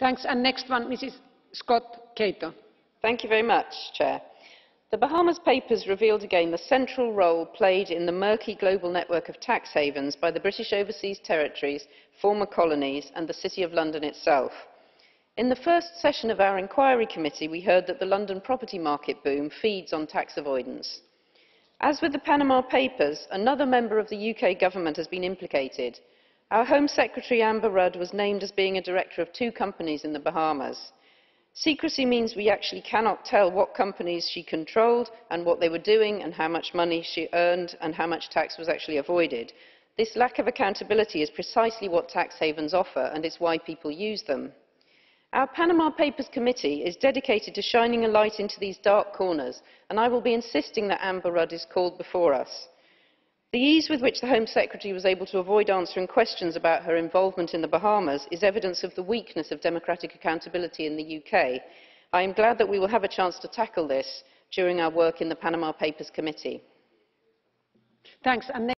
Thanks. And next one, Mrs. Scott Cato. Thank you very much, Chair. The Bahamas Papers revealed again the central role played in the murky global network of tax havens by the British Overseas Territories, former colonies and the City of London itself. In the first session of our inquiry committee, we heard that the London property market boom feeds on tax avoidance. As with the Panama Papers, another member of the UK government has been implicated. Our Home Secretary Amber Rudd was named as being a director of two companies in the Bahamas. Secrecy means we actually cannot tell what companies she controlled and what they were doing and how much money she earned and how much tax was actually avoided. This lack of accountability is precisely what tax havens offer and it's why people use them. Our Panama Papers Committee is dedicated to shining a light into these dark corners and I will be insisting that Amber Rudd is called before us. The ease with which the Home Secretary was able to avoid answering questions about her involvement in the Bahamas is evidence of the weakness of democratic accountability in the UK. I am glad that we will have a chance to tackle this during our work in the Panama Papers Committee. Thanks. And